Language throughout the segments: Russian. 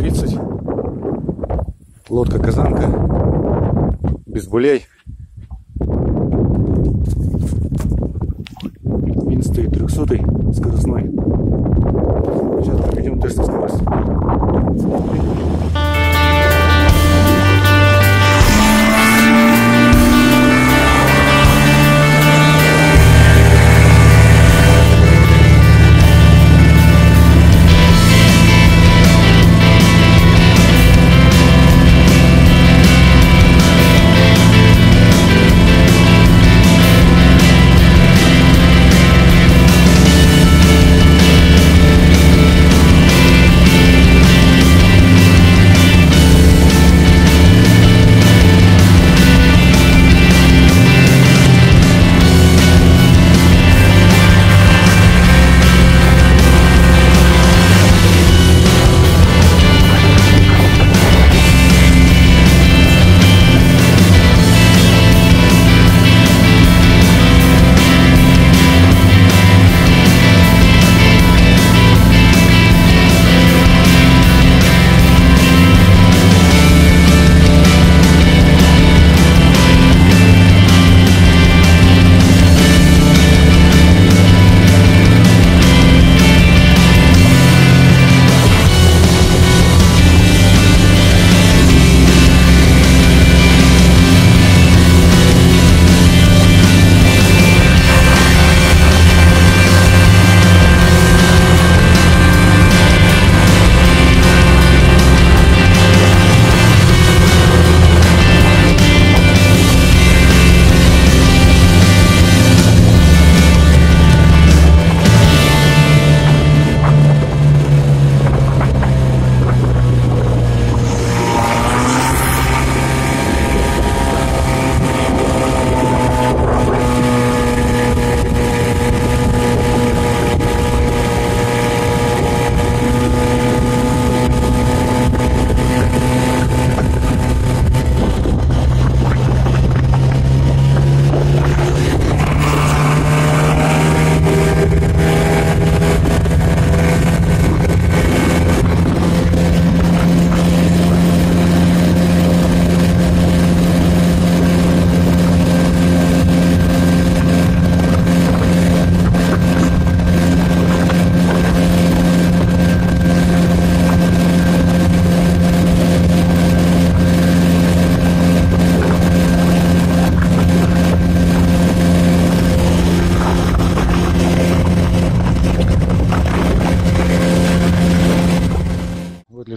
30. Лодка казанка. Без булей. Минус стоит 300 скоростной. Сейчас проведем тест на скорость.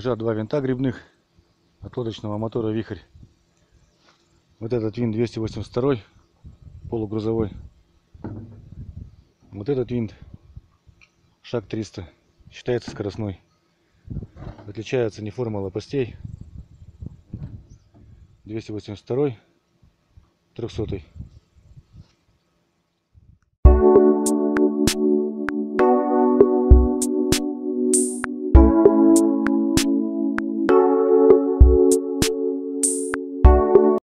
Лежат два винта грибных от лодочного мотора Вихрь. Вот этот винт 282 полугрузовой. Вот этот винт шаг 300 считается скоростной. Отличается не форма лопастей. 282 300